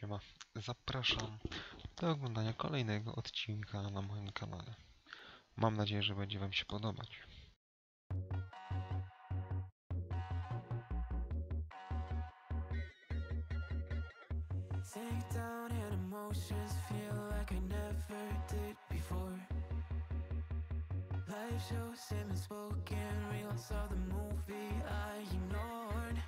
Siema, zapraszam do oglądania kolejnego odcinka na moim kanale. Mam nadzieję, że będzie Wam się podobać. Life shows him spoken the movie I ignored.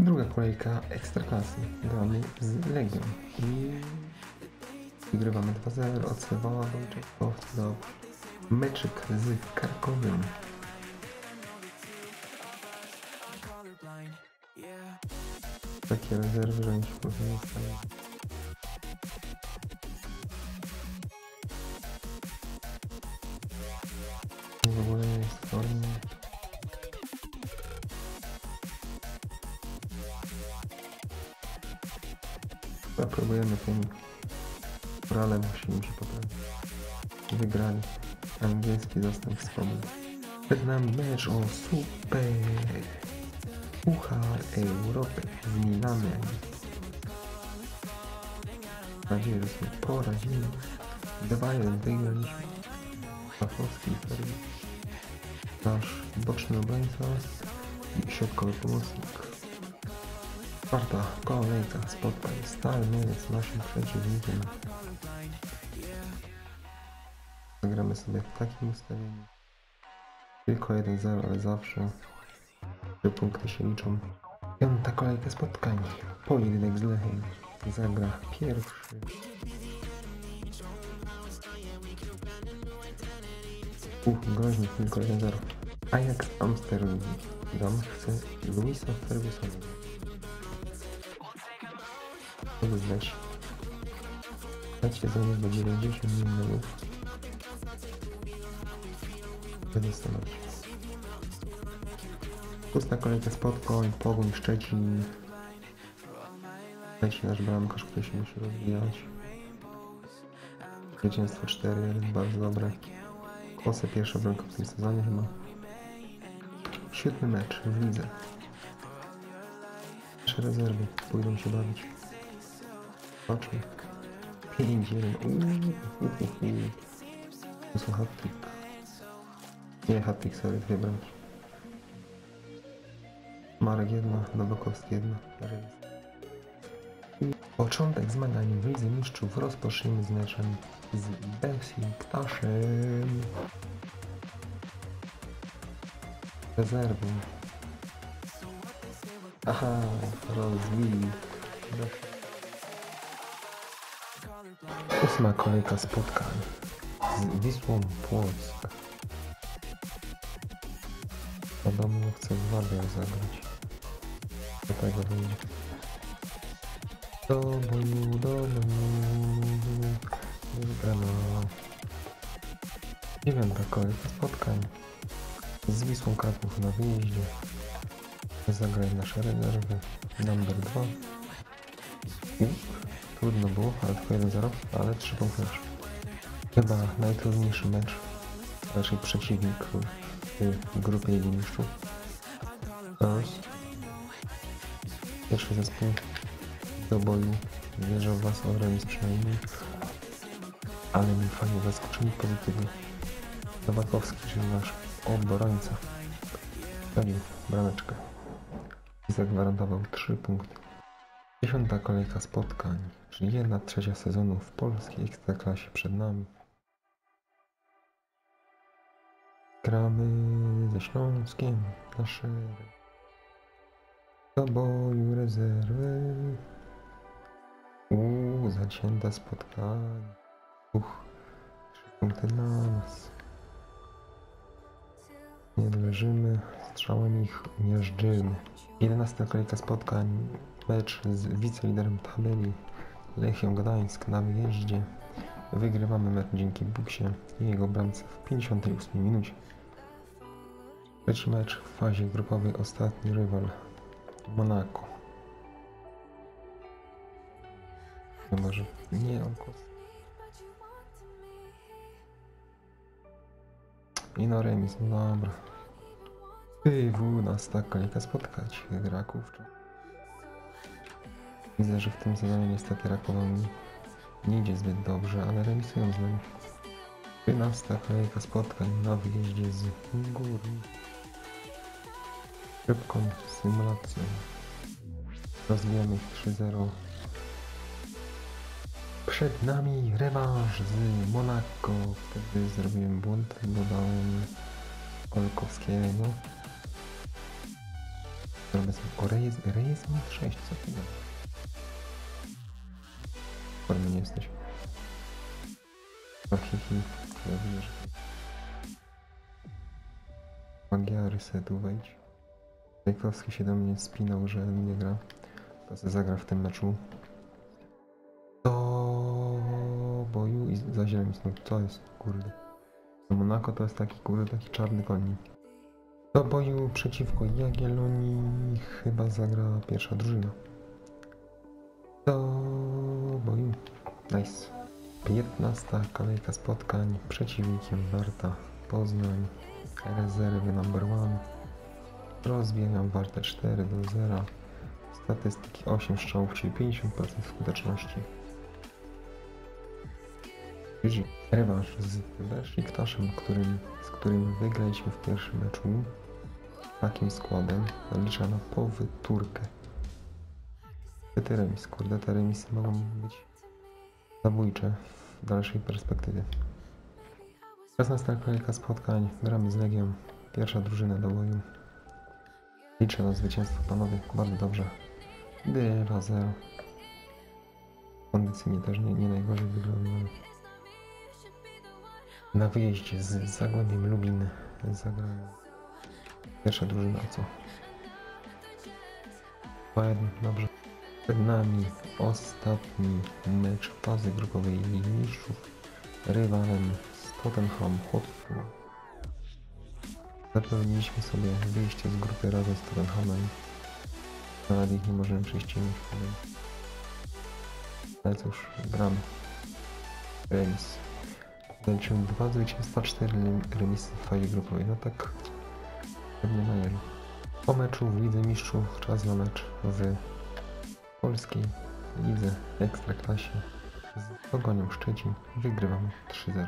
Druga kolejka Ekstraklasy. Gramy z Legią i wygrywamy 2-0 od Sewała Wojciechowski do meczyk z yeah. Takie rezerwy, że mi się W ogóle nie jest w formie. Chyba próbujemy tym moralem musimy się poprawić. Wygrali. Angielski zastępstwo. Przed nami mecz o super Puchar Europy z Milanem. Mam nadzieję, że sobie poradzimy. Dawając wygraliśmy. Pawłowski i Ferdi. Nasz boczny obrońca i środkowy pomocnik. Czwarta kolejka spotkań. Stal Mielec naszym przeciwnikiem. Zagramy sobie w takim ustawieniu. Tylko 1-0, ale zawsze Trzy punkty się liczą. Piąta kolejka spotkań. Pojedynek z Lechem. Zagra pierwszy. Uch, groźny tylko 1-0. Ajax Amsterdam chce Luisa Fergusona. Wyznać. Dać sezonu do 90 milionów. Będę stanąć. Szósta kolejka spotkań, Pogoń Szczecin. Leci nasz bramkarz, który się musi rozwijać. Zwycięstwo 4 bardzo dobre. Kosę pierwsza bramka w tym sezonie chyba. Świetny mecz w lidze. Nasze rezerwy pójdą się bawić. Zobaczmy. 5-1. Uuu. To są hat-trick. Nie hat-trick, sorry, dwie bramki. Marek jedna, Nowakowski jedna. Początek zmagań w Lidze Mistrzów rozpoczniemy z meczem z Besiktasem. Rezerwą. Aha, rozwij. Ósma kolejka spotkań z Wisłą Płock. Podobno chce w Wadę zagrać. Do tego wyjdzie. Do boju, do boju. Wygrano. Dziewiąta kolejka spotkań. Z Wisłą Kraków na wyjeździe. Zagraj nasze rezerwy. Number 2. Trudno było, ale tylko 1-0, ale 3 punkty już. Chyba najtrudniejszy mecz. Raczej przeciwnik w grupie Ligi. Pierwszy zespół do boju. Wierzę w Was o remis przynajmniej. Ale mi fajnie zaskoczyli pozytywnie. Nowakowski, czyli nasz obrońca. Wstawił brameczkę. I zagwarantował 3 punkty. Dziesiąta kolejka spotkań, czyli jedna trzecia sezonu w polskiej ekstraklasie przed nami. Gramy ze Śląskiem na szereg. Do boju rezerwy. Uuu, zacięte spotkanie. Uch, trzy punkty dla nas. Nie leżymy, strzałem ich miażdżymy. 11 kolejka spotkań, mecz z wiceliderem tabeli Lechią Gdańsk na wyjeździe. Wygrywamy mecz dzięki Buksie i jego bramce w 58 minucie. Trzeci mecz w fazie grupowej, ostatni rywal Monako. No może nie kos. I no remis, no dobra. PW nas ta kolejka spotkać, Raków. czy- Widzę, że w tym sezonie niestety Rakowowi nie idzie zbyt dobrze, ale remisują z nami. 13 kolejka spotkań na wyjeździe z góry. Szybką symulacją. Rozwijamy ich 3-0. Przed nami rewanż z Monaco. Wtedy zrobiłem błąd, dodałem Olkowskiego. Zrobię sobie o Reyes, Reyes ma 6, co ty gadasz? Formy nie jesteś. Hihi, ja że... Magia resetu wejdź. Jajkowski się do mnie spinał, że nie gra. To zagra w tym meczu. Boju i za zieleń znów. Co jest? Kurde. To Monako to jest taki kurde, taki czarny konik. Do boju przeciwko Jagiellonii chyba zagra pierwsza drużyna. Do boju. Nice. 15 kolejka spotkań. Przeciwnikiem Warta Poznań. Rezerwy number one. Rozbijam Wartę 4 do 0. Statystyki 8 strzałów, czyli 50% skuteczności. GG. Rewanż z Besiktasem, którym, z którym wygraliśmy w pierwszym meczu. Takim składem zalicza na powtórkę. Remis, kurde, te remisy mogą być zabójcze w dalszej perspektywie. 16 kolejka spotkań, gramy z Legią, pierwsza drużyna do boju. Liczę na zwycięstwo panowie, bardzo dobrze. 2-0. Kondycyjnie też nie, nie najgorzej wygląda. Na wyjeździe z Zagłębiem Lubin zagrają pierwsza drużyna, co? 2-1, dobrze. Przed nami ostatni mecz fazy grupowej Ligi Mistrzów. Rywalem z Tottenham Hotspur. Zapewniliśmy sobie wyjście z grupy razem z Tottenhamem. Nawet ich nie możemy prześcignąć. Ale cóż, gramy. Remis. Zaliczyłem dwa zwycięstwa, cztery rem- remisy w fazie grupowej. No tak pewnie najęli. Po meczu w Lidze Mistrzów czas na mecz w polskiej lidze Ekstraklasie z Pogonią Szczecin. Wygrywamy 3-0.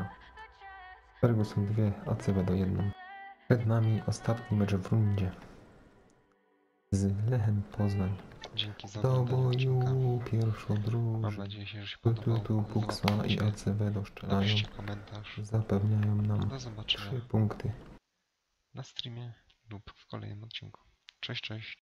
Ferguson 2, ACB do 1. Przed nami ostatni mecz w rundzie z Lechem Poznań. Dzięki za Do boju pierwszą Mam drużynę. nadzieję, że się podobało. Puksa i Zobaczcie. ACB doszczelają. Napiszcie komentarz. Zapewniają nam Do zobaczenia trzy punkty. na streamie lub w kolejnym odcinku. Cześć, cześć.